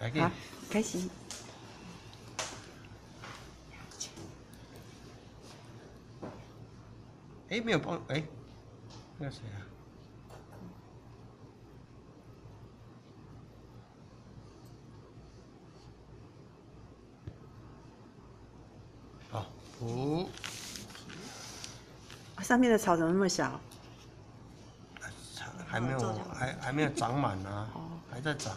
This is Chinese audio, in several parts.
好，开始。哎，没有帮哎，那个谁啊？好，五，上面的草怎么那么小？还没有，还还没有长满呢，还在长。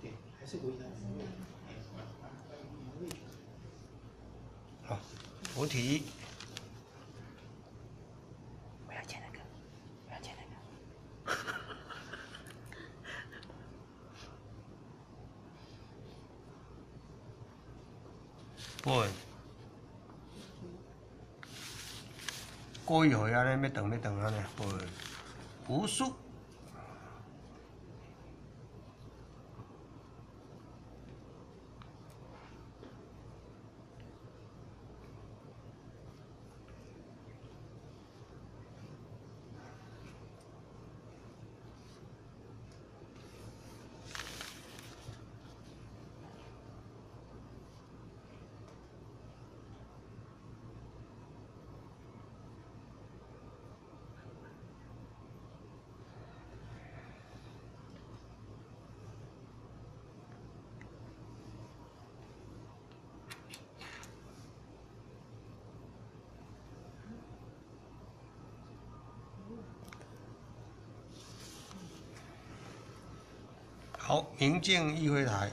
对，还是回答。好，菩提，我要剪那个，我要剪那个。不，过一会啊，咧要等要等啊咧，不，无数。 好，明镜议会台。